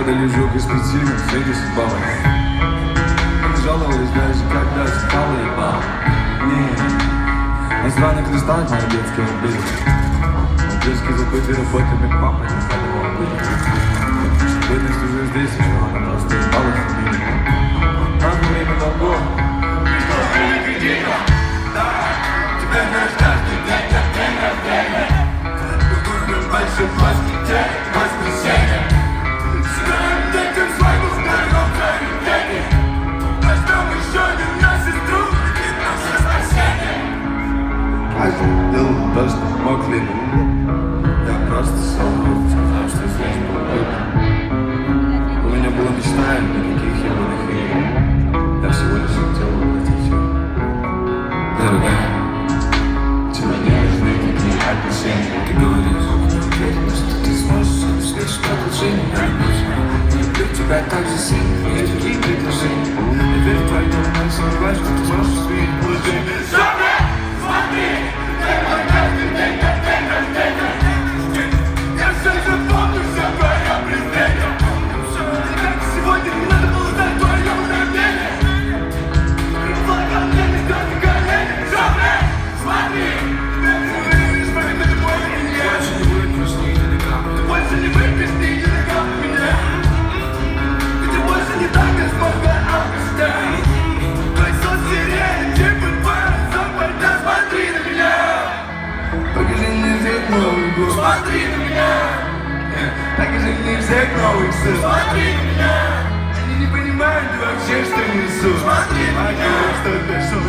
падали жук из пяти, среди судьба Мы жаловались даже, когда спала и бал Не, на званых листах мои детские были Мальчишки забыты работами, папа не подавал были Бедность уже здесь, еще она просто ебала фамилию Нам Каждый делал то, что мог либо Я просто солгал, сказал, что здесь был выбор У меня была мечта, и никаких ебаных игр Я всего лишь хотел воплотить ее Дорогая, тебе не нужны никакие отношения Ты говоришь, уверена, что ты сможешь обеспечить продолжение Я люблю тебя, я люблю тебя так же сильно Есть другие предложения Смотри на меня. Покажи мне всех новых сын Смотри на меня. Они не понимают вообще, что несу. Смотри на меня. Что ты шел, что